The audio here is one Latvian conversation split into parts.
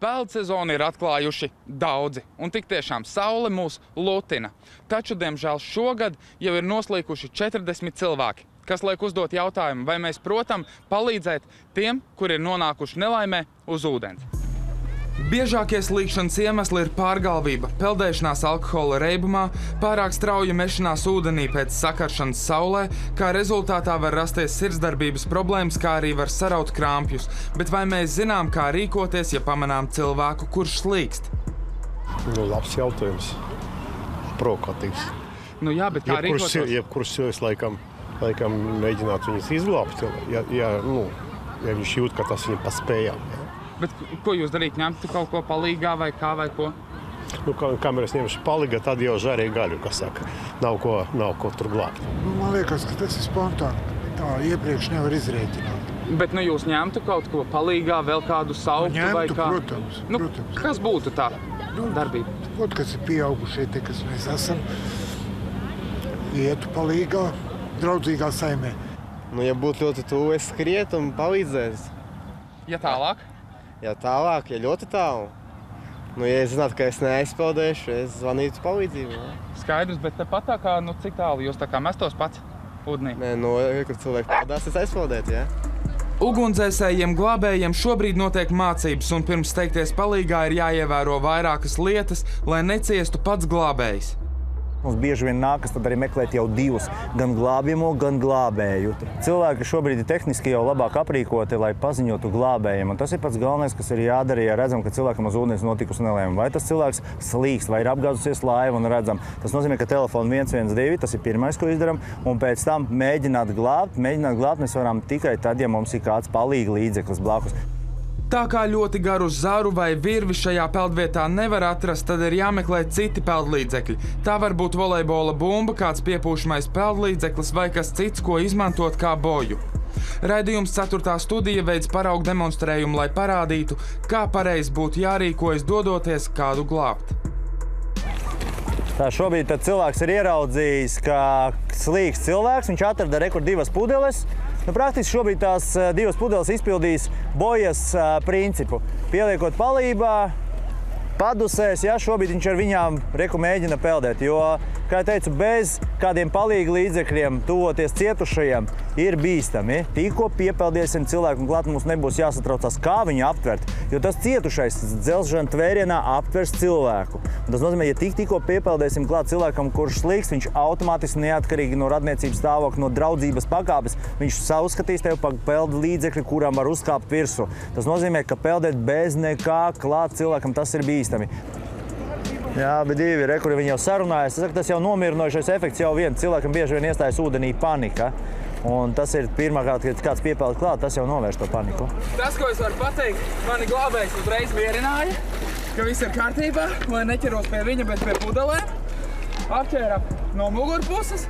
Peld sezonu ir atklājuši daudzi, un tik tiešām saule mūs lutina. Taču, diemžēl, šogad jau ir noslīkuši 40 cilvēki, kas liek uzdot jautājumu, vai mēs, protams, palīdzēt tiem, kuri ir nonākuši nelaimē uz ūdens. Biežākie slīkšanas iemesli ir pārgalvība, peldēšanās alkohola reibumā, pārāk strauja mešanās ūdenī pēc sakaršanas saulē, kā rezultātā var rasties sirdsdarbības problēmas, kā arī var saraut krāpjus. Bet vai mēs zinām, kā rīkoties, ja pamanām cilvēku, kurš slīkst? Nu, labs jautājums. Provokatīvs. Nu, jā, bet kā Jebkurš, rīkoties? jebkurš cilvēks laikam, laikam mēģinātu viņus izglābt, ja, ja, nu, ja viņš jūt, ka tas viņam paspējām. Ja. Bet ko jūs darīt? Ņemtu kaut ko palīgā vai kā vai ko? Nu, kā kameras ņemšu palīga, tad jau žārīja gaļu, kas saka. Nav ko, nav ko tur glābt. Nu, man liekas, ka tas ir spontāni. Tā iepriekš nevar izrēķināt. Bet nu, jūs ņemtu kaut ko palīgā, vēl kādu sauktu vai Ņemtu, kā? protams, Nu, protams. kas būtu tā Nu, darbība? Kaut kas ir pieaugušie, tie, kas mēs esam, ietu palīgā, draudzīgā saimē. Nu, ja būtu ļoti tuvu, es skrietu un palīdzētu. Ja tālāk? Ja tālāk, ja ļoti tālu, nu, ja es zinātu, ka es neaizpeldēšu, es zvanītu palīdzību. jā. Skaidrs, bet tepat tā kā, nu, cik tālu jūs tā kā mestos pats ūdenī? Nē, no kur cilvēki peldās, es aizpeldētu. Ja? Ugunsdzēsējiem, glābējiem šobrīd notiek mācības, un pirms steigties palīgā ir jāievēro vairākas lietas, lai neciestu pats glābējs. Mums bieži vien nākas arī meklēt jau divus, gan glābjamo, gan glābēju. Cilvēki šobrīd ir tehniski jau labāk aprīkoti, lai paziņotu glābējiem. Un tas ir pats galvenais, kas ir jādara, ja redzam, ka cilvēkam uz ūdens notikusi nelēma. Vai tas cilvēks slīkst, vai ir apgāzusies laiva un redzam. Tas nozīmē, ka telefons 112, tas ir pirmais, ko izdarām, un pēc tam mēģināt glābt. Mēģināt glābt mēs varam tikai tad, ja mums ir kāds palīga līdzeklis blakus. Tā kā ļoti garu zaru vai virvi šajā peldvietā nevar atrast, tad ir jāmeklē citi peldlīdzekļi. Tā var būt volejbola bumba, kāds piepūšamais peldlīdzeklis vai kas cits, ko izmantot kā boju. Raidījums 4. studija veids paraugu demonstrējumu, lai parādītu, kā pareizi būtu jārīkojas dodoties kādu glābt. Tā šobrīd cilvēks ir ieraudzījis, ka slīks cilvēks. Viņš atrada rekordu divas pudeles. Nu, praktiski šobrīd tās eh, divas pudeles izpildīs bojas eh, principu. Pieliekot palībā, padusēs, ja šobrīd viņš ar viņām reku mēģina peldēt. Jo, kā jau teicu, bez kādiem palīga līdzekļiem, tuvoties cietušajiem, ir bīstami. Tikko piepeldiesim cilvēku klāt, mums nebūs jāsatraucās, kā viņu aptvert. Jo tas cietušais dzelzceļa tvērienā aptvers cilvēku. Un tas nozīmē, ja tik, tikko piepeldēsim klāt cilvēkam, kurš slīks, viņš automātiski neatkarīgi no radniecības stāvokļa, no draudzības pakāpes, viņš uzskatīs tevi par peldu līdzekli, kuram var uzkāpt virsū. Tas nozīmē, ka peldēt bez nekā klāt cilvēkam tas ir bīstami. Jā, bet divi ir, kur viņi jau sarunājas. Saku, tas jau nomierinošais efekts jau vien cilvēkam bieži vien iestājas ūdenī panika. Un tas ir pirmā kārta, kad kāds piepeld klāt, tas jau novērš to paniku. Tas, ko es varu pateikt, mani glābējs uzreiz mierināja, ka viss ir kārtībā, lai neķeros pie viņa, bet pie pudelēm. Apķēra no mugurpuses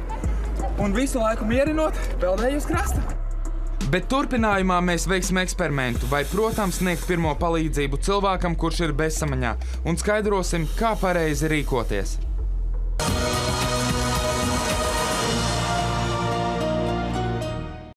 un visu laiku mierinot, peldēju uz krasta. Bet turpinājumā mēs veiksim eksperimentu, vai, protams, sniegt pirmo palīdzību cilvēkam, kurš ir bezsamaņā, un skaidrosim, kā pareizi rīkoties.